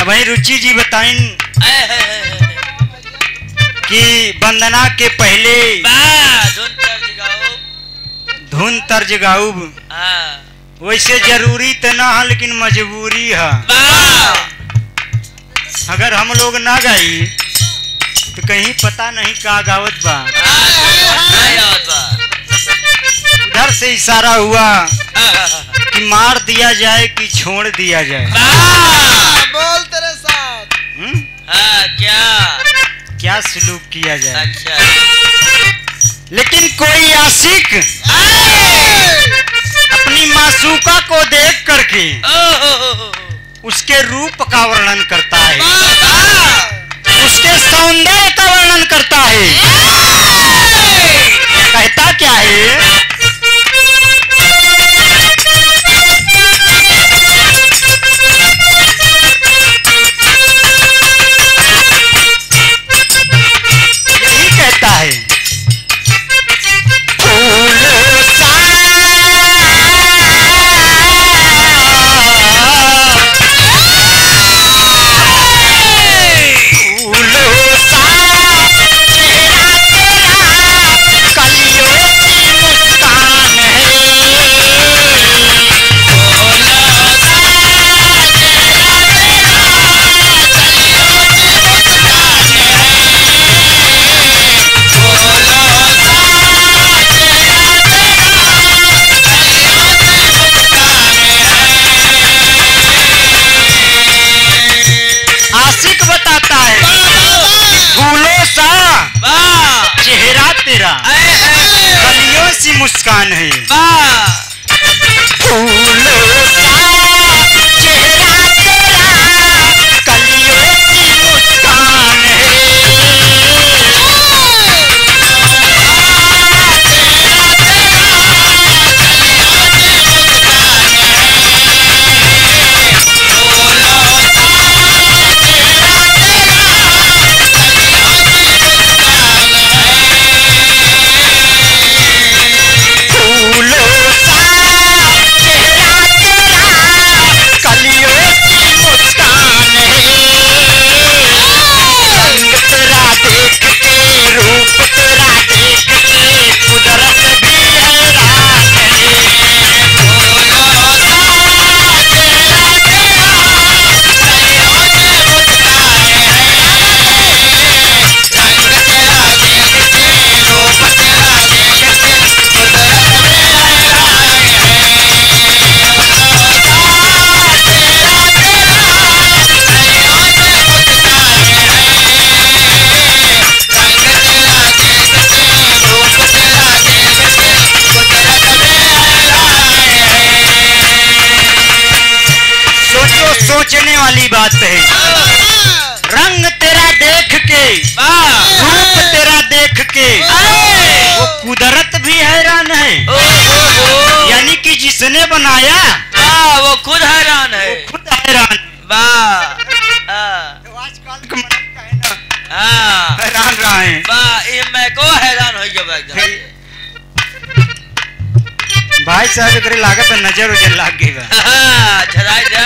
अब वही रुचि जी बताइन है, है, है। कि वंदना के पहले धुन तर्ज गाऊब हाँ। वैसे ज़रूरी तो ना है लेकिन मजबूरी है। अगर हम लोग ना गाई तो कहीं पता नहीं का गावत बा। आवत बा। उधर से इशारा हुआ हाँ, कि मार दिया जाए कि छोड़ दिया जाए। बोल तेरे साथ। हम्म? हाँ क्या? क्या सलूक किया जाए? अच्छा। लेकिन कोई आशिक अपनी मासूका को देख करके उसके रूप का वर्णन करता है। उसके सौंदर्य का वर्णन करता है। कहता क्या है? साहब एकरे लागत है नज़र उजर लाग गई बा। हाँ, जा।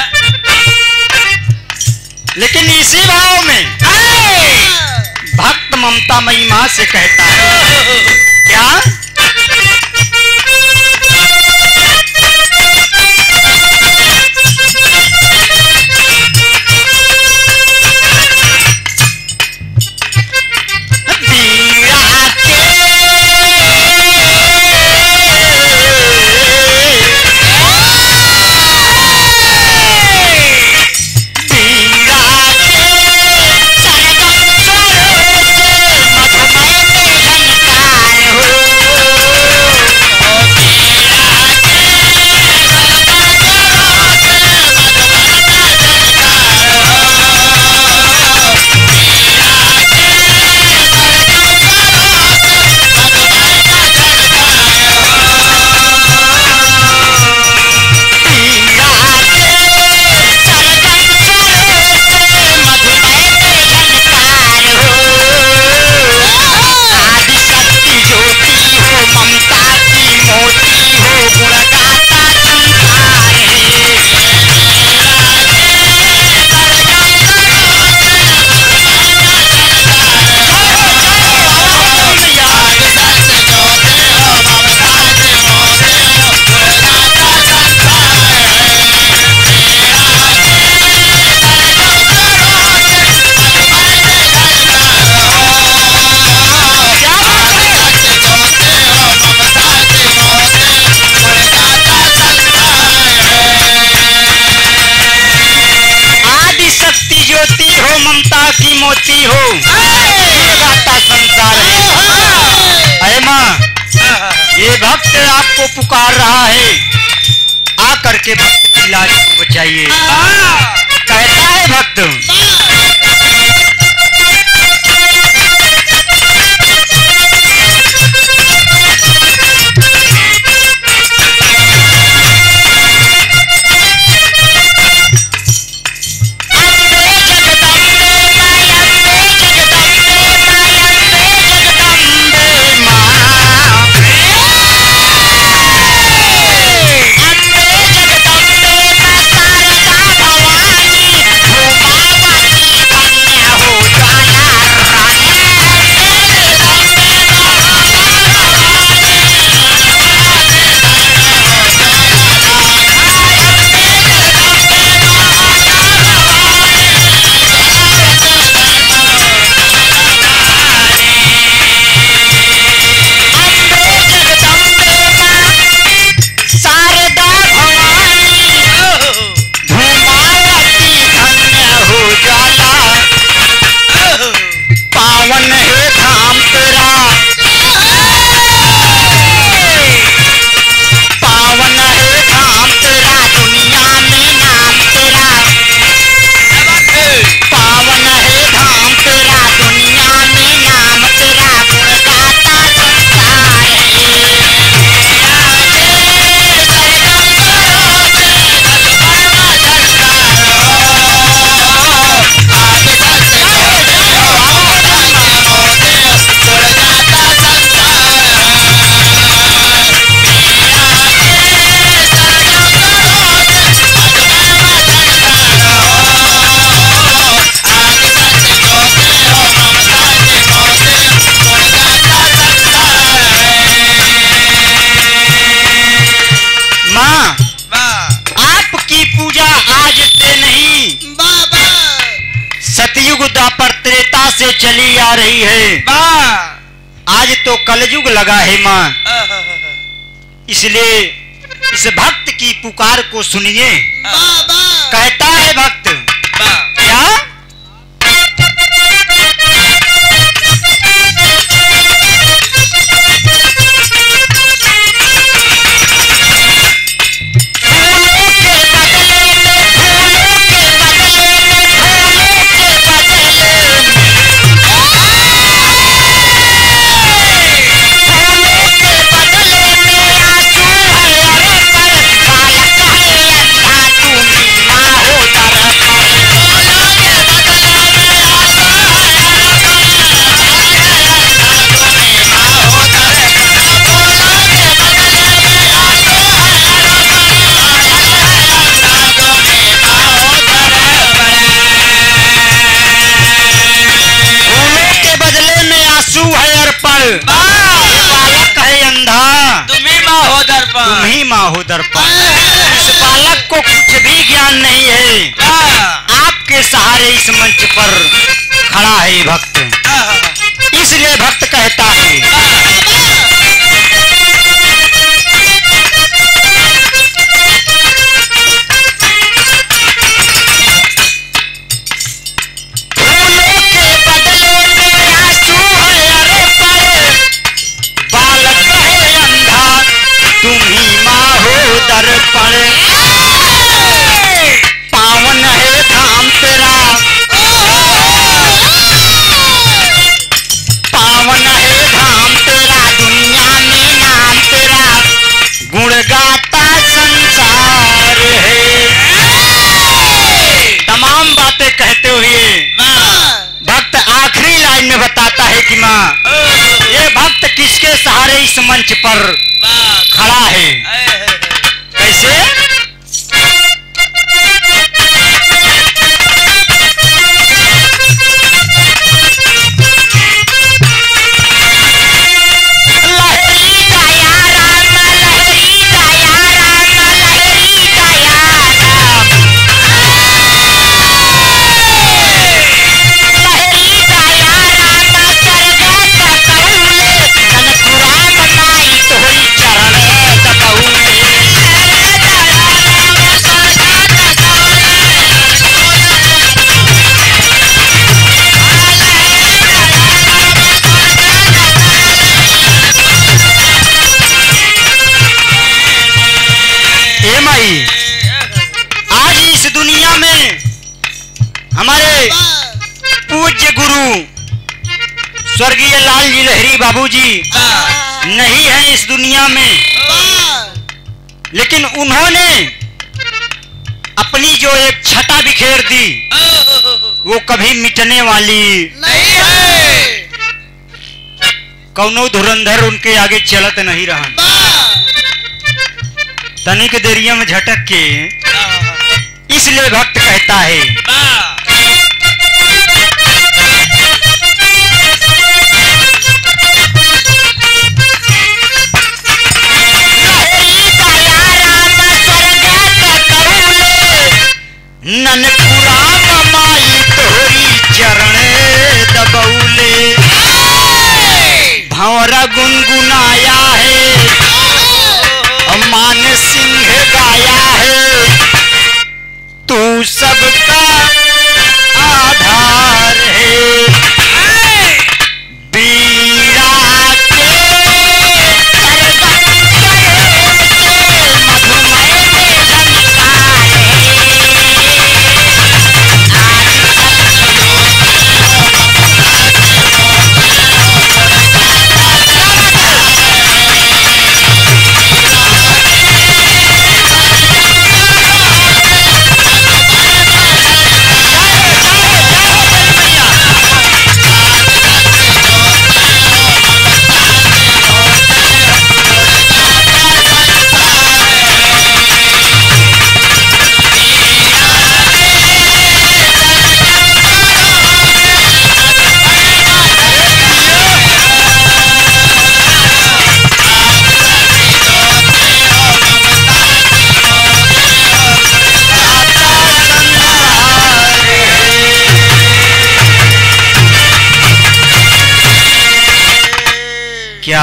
लेकिन इसी भाव में भक्त ममता मई माँ से कहता है क्या? पार रहा है। आकर के भक्त की लाश को बचाइए। चली आ रही है। आज तो कलयुग लगा है माँ। इसलिए इस भक्त की पुकार को सुनिए। बाहु इस बालक को कुछ भी ज्ञान नहीं है। हाँ। आपके सहारे इस मंच पर खड़ा है भक्त। हाँ। इसलिए भक्त कहता है बाबूजी। नहीं है इस दुनिया में। लेकिन उन्होंने अपनी जो एक छटा बिखेर दी, वो कभी मिटने वाली। नहीं है कौनो धुरंधर उनके आगे चलत नहीं रहा। तनिक देरिया में झटक के इसलिए भक्त कहता है गुनगुनाया है। मान सिंह गाया है। तू सबका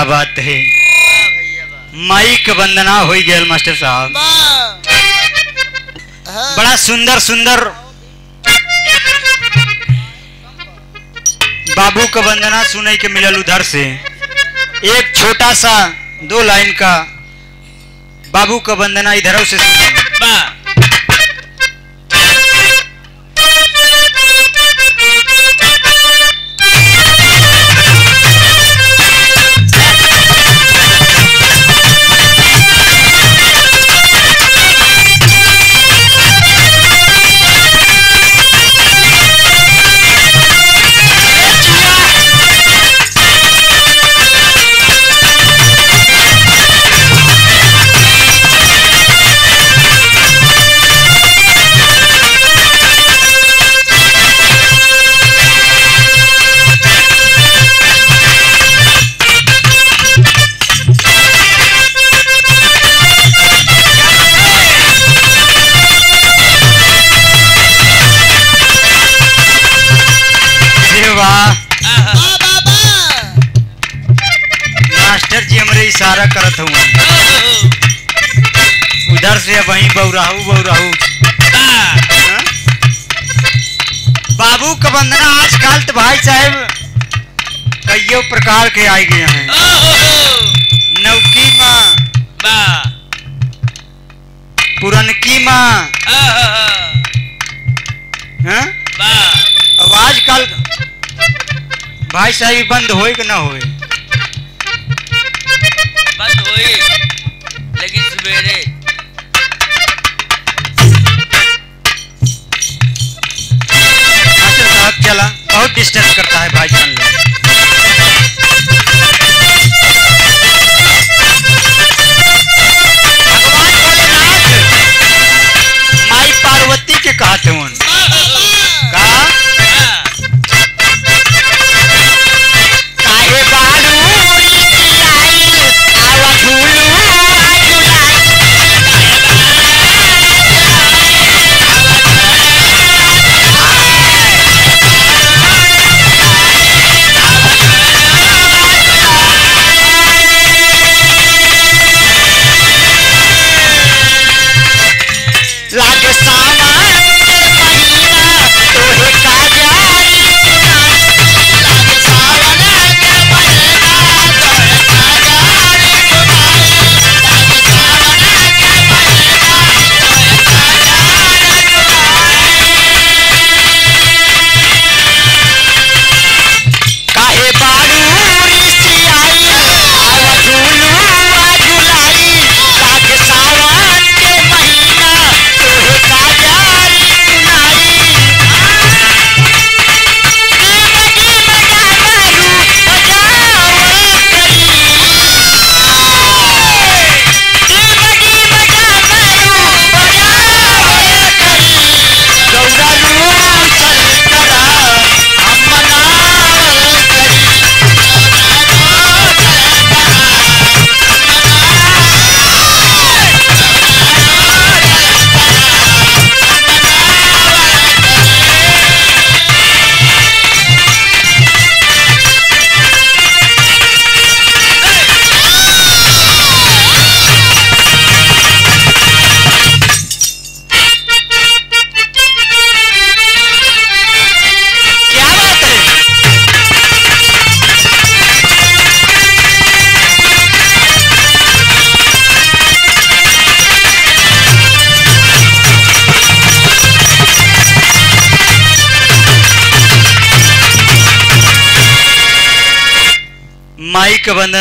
क्या बात है। माई के वंदना हो गया मास्टर साहब। बड़ा सुंदर सुंदर। बाबू का वंदना सुने के मिलल उधर से। एक छोटा सा दो लाइन का बाबू का वंदना इधर से सुने। से वहीं बौराहू बौराहू हाँ? बाबू का वंदना आजकल तो भाई साहब कईयों प्रकार के आए गए हैं। नौकी माँ पुरनकी माँ। हाँ? अब आजकल भाई साहब बंद होए कि ना होए? डिस्टर्ब करता है भाई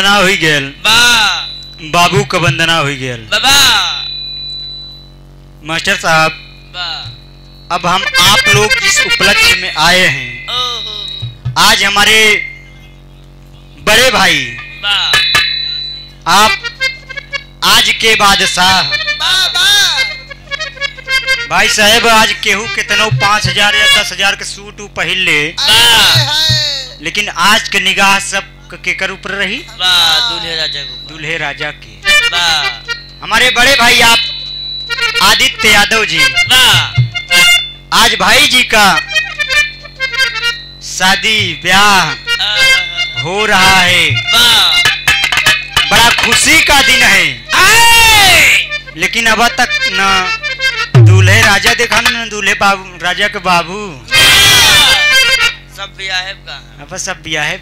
वंदना हुई गेल। बा। बाबू के वंदना हुई गेल। बाबा। मास्टर साहब बा। अब हम आप लोग जिस उपलक्ष्य में आए हैं। आज हमारे बड़े भाई आप आज के बादशाह। भाई साहब आज केहू कितनो पाँच हज़ार या दस हज़ार के सूट ऊ पहिल ले। लेकिन आज के निगाह सब केकर ऊपर रही? दूल्हे राजा को दूल्हे राजा के। हमारे बड़े भाई आप आदित्य यादव जी। आज भाई जी का शादी ब्याह हो रहा है। बड़ा खुशी का दिन है। लेकिन अब तक न दूल्हे राजा देखा न दूल्हे बाबू राजा के बाबू। सब बियाहे सब ब्याह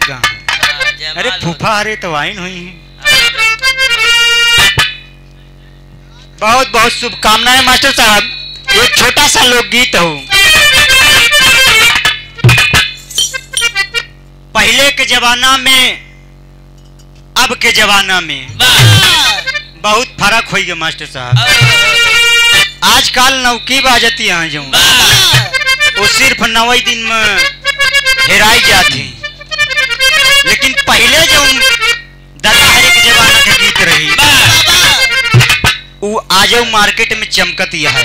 अरे फूफा अरे तो आइन हुई है। हाँ, बहुत बहुत शुभकामनाएँ मास्टर साहब। एक छोटा सा लोकगीत हो। पहले के जमाना में अब के जमाना में बहुत फ़र्क हुई गया मास्टर साहब। आजकल नौकी बाजती यहाँ जो वो सिर्फ़ नवई दिन में हेराई जाती लेकिन पहले जो दशहरे के जमाना के गीत रही। वो आज मार्केट में चमकती है।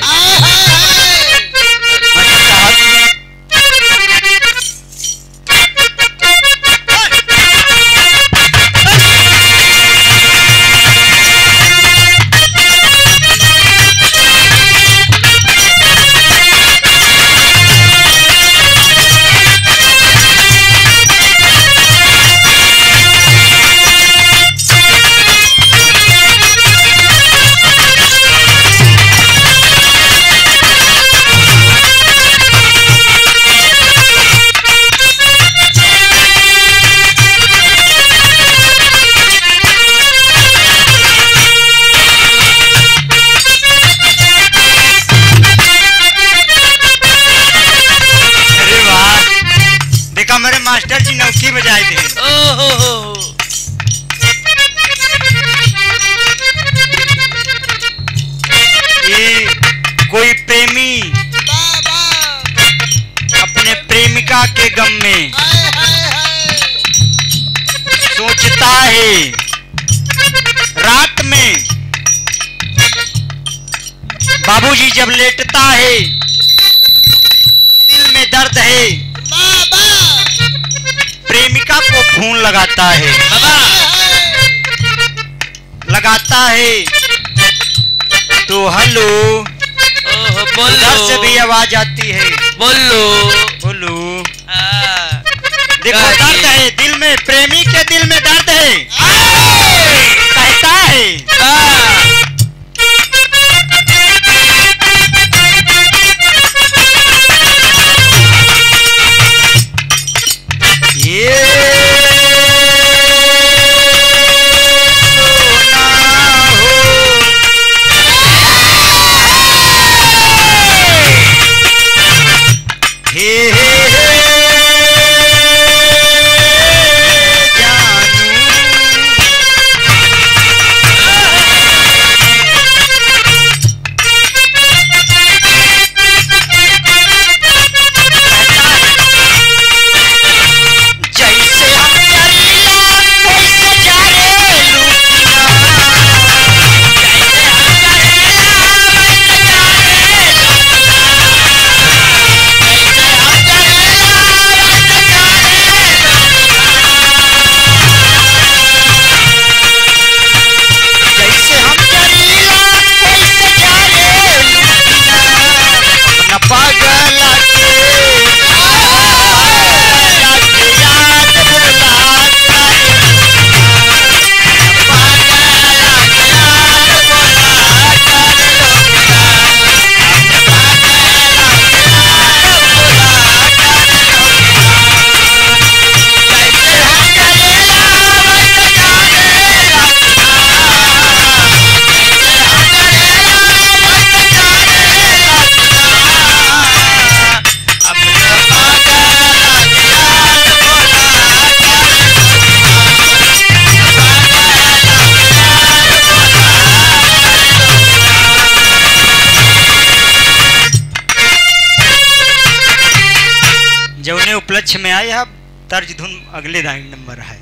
बाबूजी जब लेटता है दिल में दर्द है। बाबा। प्रेमिका को फ़ोन लगाता है। बाबा। लगाता है। तो हेलो उधर से भी आवाज़ आती है। बोलो। बोलो। हाँ, देखो दर्द है दिल में प्रेमी के दिल में दर्द है। तर्ज धुन अगले लाइन नंबर है।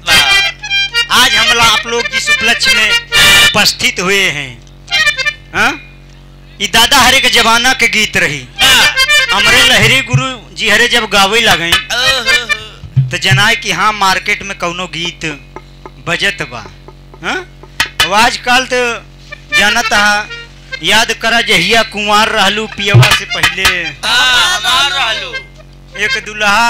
आज हम आप लोग जिस उपलक्ष्य में उपस्थित हुए हैं हाँ? ई दादा हरे के जमाना के गीत रही। हमरे लहरी गुरु जी हरे जब गावे लगे तो जनाए कि हाँ मार्केट में कौनो गीत बजत बा हाँ? आजकल तो जानत हा याद करा जहिया कुंवार रहलू पियवा से पहले। हाँ हमार रहलू। एक दुल्हा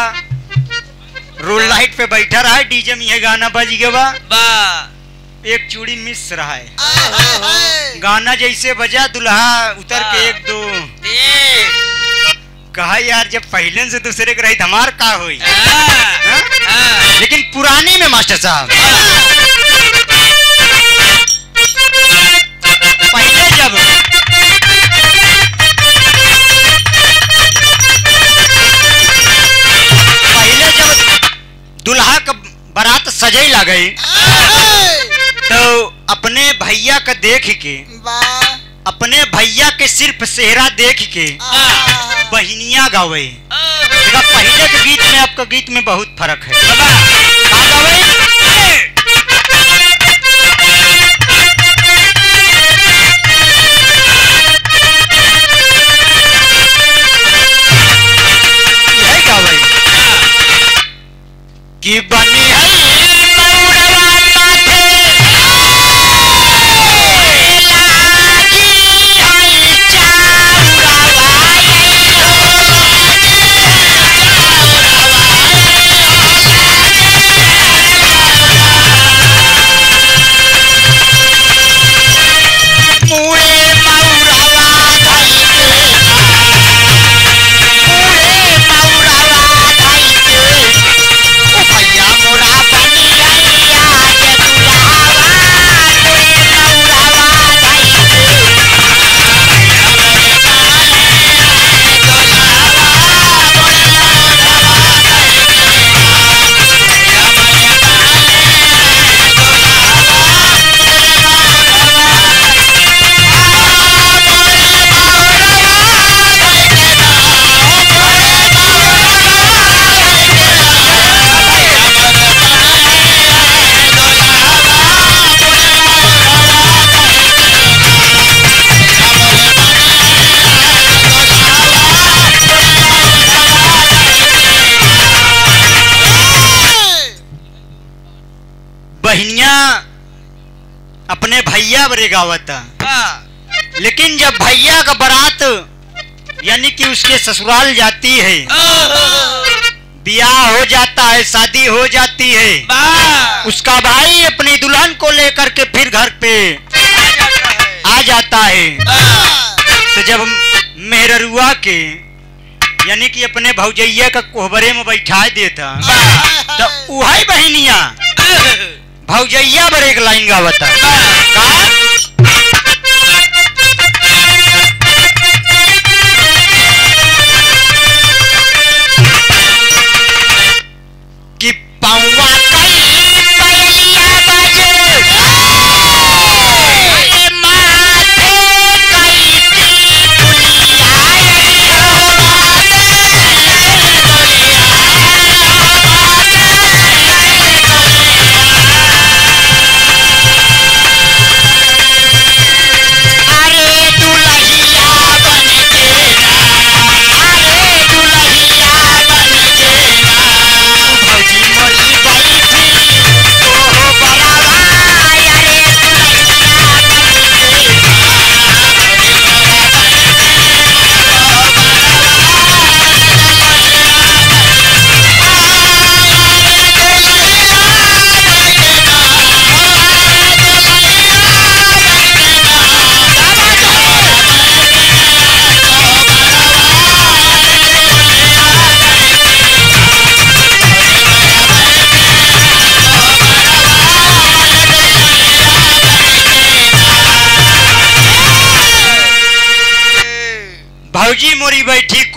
रोड लाइट पे बैठा रहा है डीजे में ये गाना बज गया बा वाह। एक चूड़ी मिस रहा है। गाना जैसे बजा दुल्हा उतर के एक दो। कहा यार जब पहले से दूसरे के रही हमार का हुई? हाँ हाँ? हाँ? लेकिन पुराने में मास्टर साहब। पहले जब दुल्हा का बारात सजे ला गई तो अपने भैया का देख के अपने भैया के सिर्फ़ सेहरा देख के आहा बहनिया गावे। पहले के गीत में आपका गीत में बहुत फ़र्क है। भैया बरे गावता लेकिन जब भैया का बारात यानी कि उसके ससुराल जाती है ब्याह हो जाता है शादी हो जाती है उसका भाई अपनी दुल्हन को लेकर के फिर घर पे आ जाता है। है तो जब मेहरुआ के यानी कि अपने भौजैया का कोहबरे में बैठा देता तो वही बहनिया भौजैया पर एक लाइन गावता। का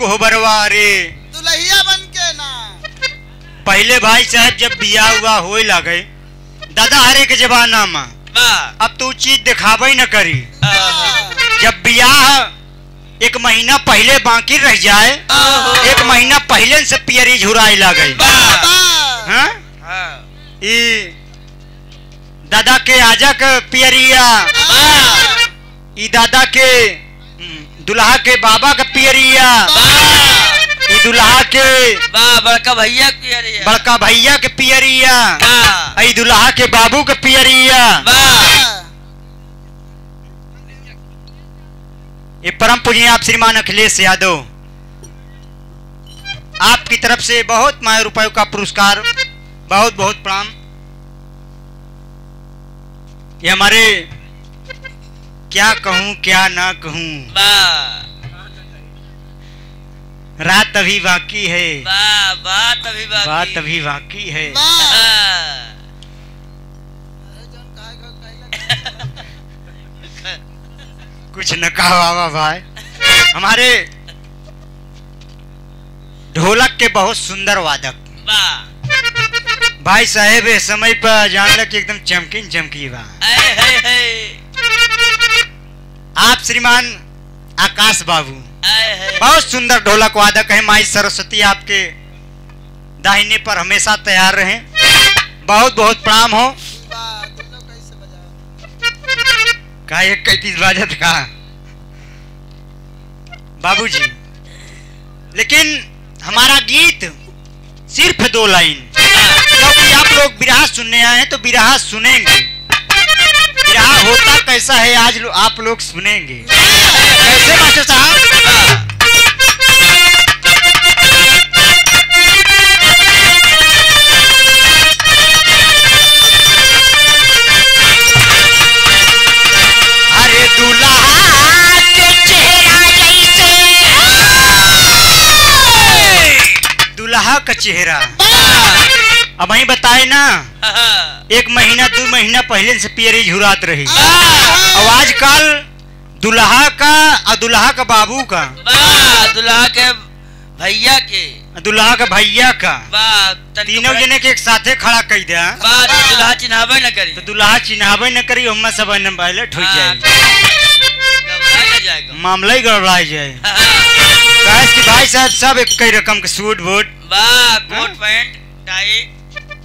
बैठी कोहबरवा रे दुल्हिया बन के ना। पहले भाई साहब जब बिया हुआ होए लगे दादा हरे के जमाना में अब तू चीज़ दिखावे न करी। जब बियाह एक महीना पहले बाकी रह जाए एक महीना पहले से पियरी झुराई लगे। हाँ? हाँ। दादा के आजा के पियरिया। दादा के दुल्हा के बाबा का पियरिया। दुल्हा के बड़का भैया की अरे बड़का भैया के पियरिया। वाह। ई दुल्हा के बाबू के पियरिया। ये परम पूजनीय आप श्रीमान अखिलेश यादव। आपकी तरफ़ से बहुत माया रुपयों का पुरस्कार बहुत बहुत प्रणाम। ये हमारे क्या कहूँ, क्या ना कहूँ। रात अभी बाकी है। बात अभी बाकी बात अभी बाकी है। कुछ न कहा भाई। हमारे ढोलक के बहुत सुंदर वादक। भाई साहेब समय पर जानल कि एकदम चमकिन चमकी बा आप श्रीमान आकाश बाबू। बहुत सुंदर ढोलक वादक है माई सरस्वती आपके दाहिने पर हमेशा तैयार रहे। बहुत बहुत प्रणाम हो। का एक कैतीस बाजत का बाबूजी लेकिन हमारा गीत सिर्फ़ दो लाइन। क्योंकि आप लोग बिरहा सुनने आए हैं तो बिरहा सुनेंगे। बिरहा होता कैसा है आज लो, आप लोग सुनेंगे। कैसे मास्टर साहब? का चेहरा। अब बताए ना। एक महीना दो महीना पहले से पियरी झुरात रही। और आजकल दुल्हा का और दुल्हा का बाबू का। दुल्हा के भैया के। दुल्हा का भैया का। तीनों जने के एक साथे खड़ा कर दिया वाह दुल्हा चिन्हावे न करी। तो दुल्हा चिन्हावे न करी हम सब बैलेट हो जाए न मामला ही गड़बड़ा जाए। कहे कि भाई साहब सब एक कई रकम के सूट बूट। वाह कोट पैंट टाई।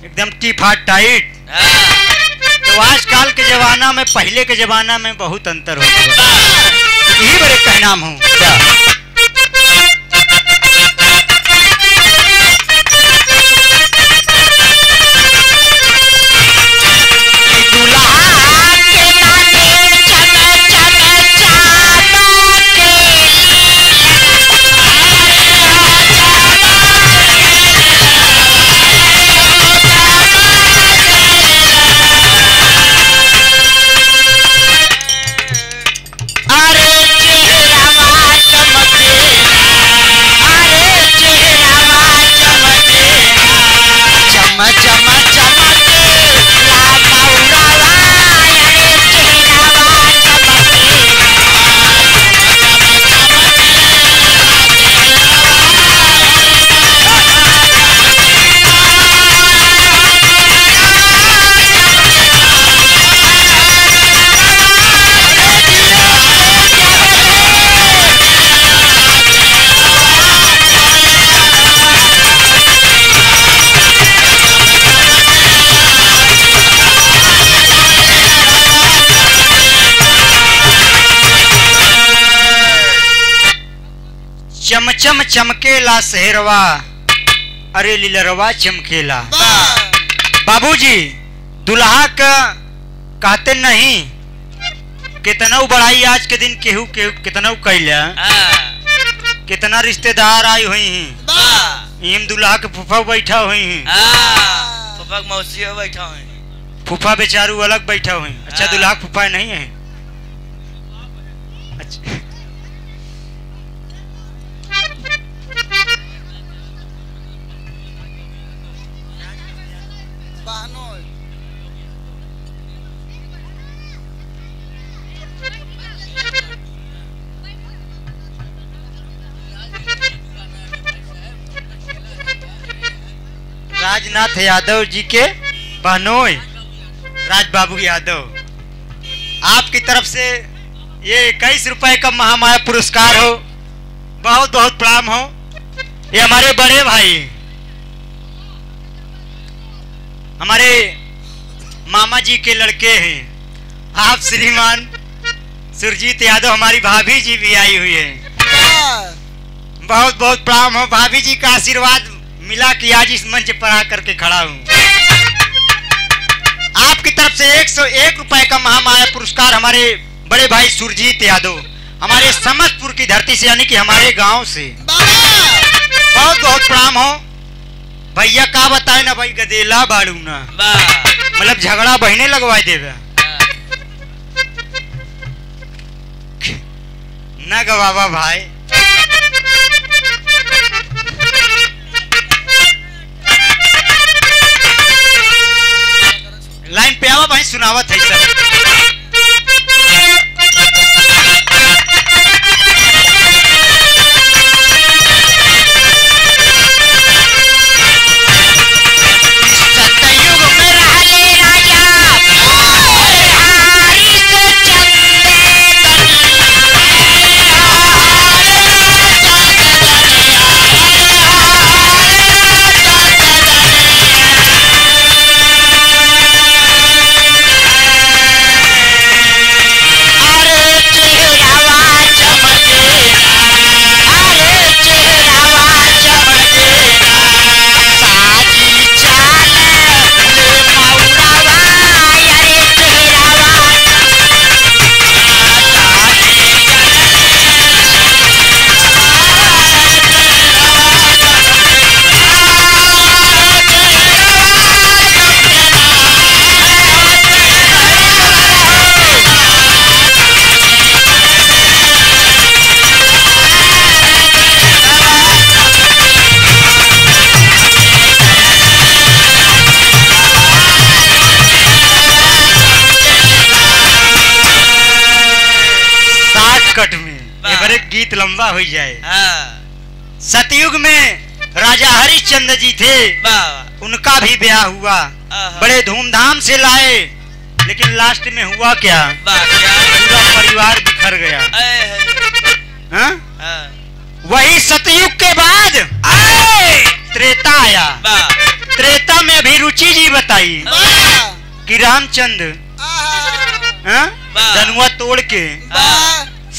एकदम टी फाट टाइट। तो आजकल के जमाना में, पहले के जमाना में बहुत अंतर हो। गया यही बड़े कहनाम हूँ। चमचम चमकेला शहरवा अरे लीलरवा चमकेला। बाबूजी दुल्हा का कहते नहीं कितना बड़ाई आज के दिन केहू केहू कितना कैला। हाँ, कितना रिश्तेदार आई हुई हैं। इम दुल्हा के फूफा बैठा हुई हैं। हाँ, फूफा मौसी बैठा हुई फूफा बेचारू अलग बैठा हुई अच्छा हाँ। दुल्हा फूफा नहीं है? राजनाथ यादव जी के बहनोई राज बाबू यादव। आपकी तरफ़ से ये इक्कीस रुपए का महामाया पुरस्कार हो बहुत बहुत प्रणाम हो। ये हमारे बड़े भाई हमारे मामा जी के लड़के हैं। आप श्रीमान सुरजीत यादव, हमारी भाभी जी भी आई हुई है। बहुत बहुत प्रणाम हो। भाभी जी का आशीर्वाद मिला कि आज इस मंच पर आकर के खड़ा हूँ। आपकी तरफ़ से एक सौ एक रुपए का महामाया पुरस्कार हमारे बड़े भाई सुरजीत यादव, हमारे समस्तपुर की धरती से, यानी कि हमारे गाँव से। बहुत बहुत प्रणाम हो। भैया का बताए ना भाई गदेला बाड़ू ना। मतलब झगड़ा बहने लगवाए देगा न गवावा भाई। लाइन पे आवा भाई सुनावत है सब लंबा हो जाए। हाँ। सतयुग में राजा हरिश्चंद्र जी थे। उनका भी ब्याह हुआ। बड़े धूमधाम से लाए। लेकिन लास्ट में हुआ क्या? पूरा परिवार बिखर गया। है? हाँ? वही सतयुग के बाद त्रेता आया। त्रेता में भी अभिरुचि जी बताई कि रामचंद्र हाँ? धनुआ तोड़ के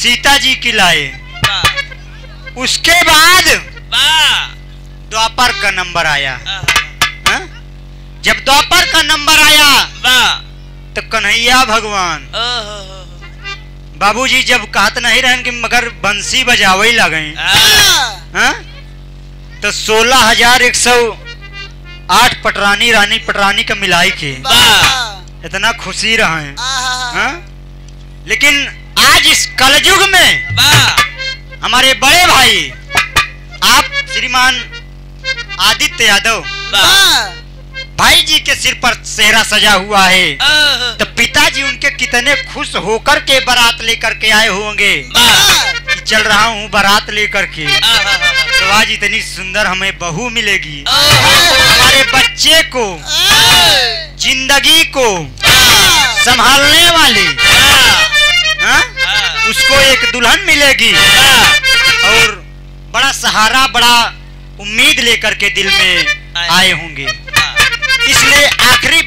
सीता जी की लाए। उसके बाद द्वापर का नंबर आया। आहा। हाँ? जब द्वापर का नंबर आया तो कन्हैया भगवान। बाबूजी जब कहत नहीं रहन कि मगर बंसी बजावे लगे। हाँ। हाँ? तो सोलह हज़ार एक सौ आठ पटरानी रानी पटरानी का मिलाई के। इतना खुशी रहे। हाँ? लेकिन आज इस कलयुग में हमारे बड़े भाई आप श्रीमान आदित्य यादव। भाई जी के सिर पर सेहरा सजा हुआ है। तो पिताजी उनके कितने खुश होकर के बारात लेकर के आए होंगे। चल रहा हूँ बारात लेकर के। तो आज इतनी सुंदर हमें बहू मिलेगी। हमारे बच्चे को ज़िंदगी को संभालने वाली। हाँ? हाँ। उसको एक दुल्हन मिलेगी। वाह और बड़ा सहारा बड़ा उम्मीद लेकर के दिल में आए होंगे। इसलिए आखिरी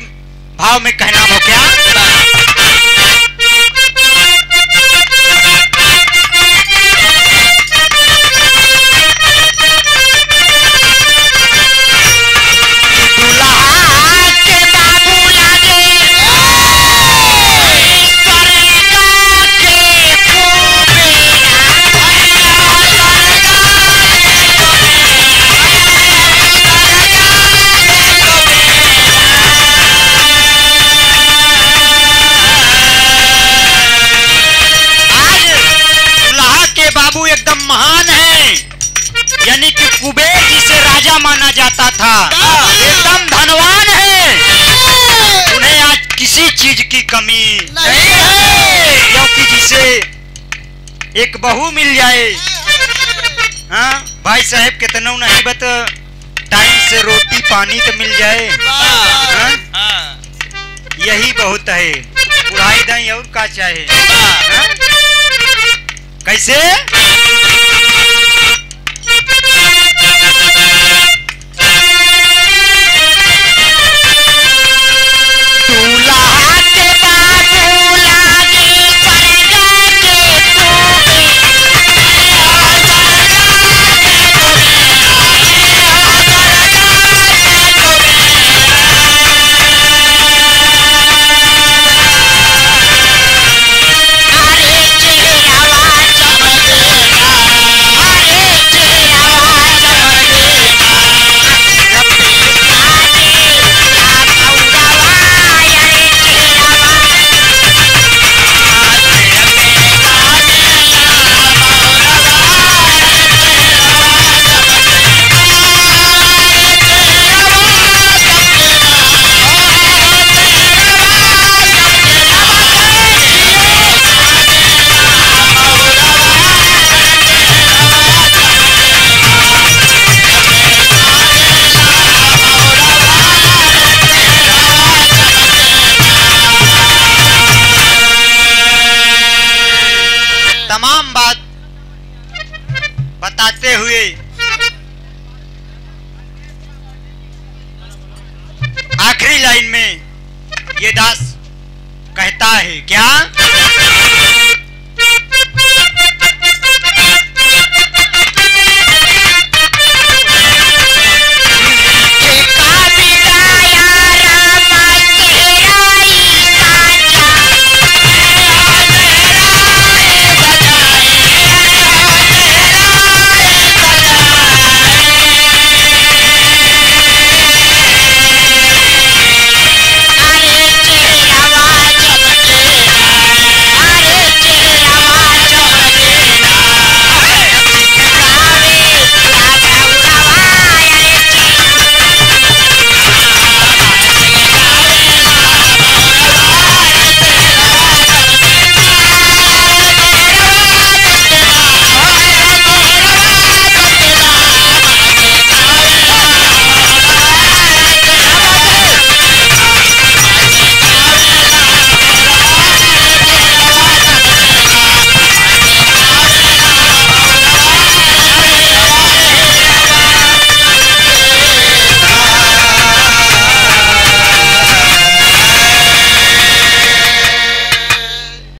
भाव में कहना हो क्या? कमी नहीं है। क्योंकि जिसे एक बहू मिल जाए हाँ भाई साहब कितनों नहीं बत टाइम से रोटी पानी तो मिल जाए हाँ? यही बहुत है बधाई दई और का चाहे हाँ? कैसे